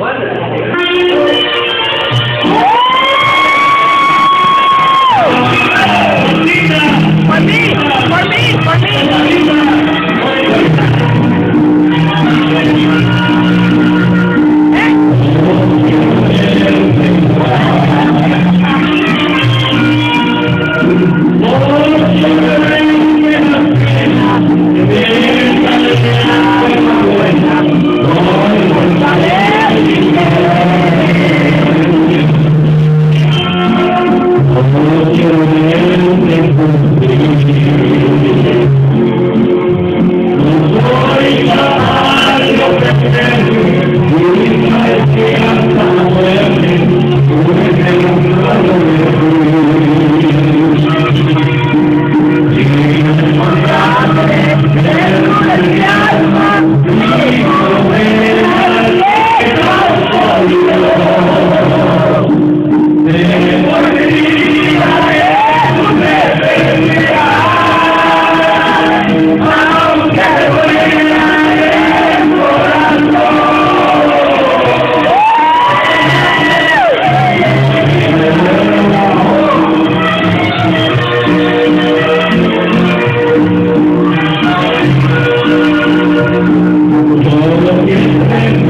Wonder. Thank you. Amen.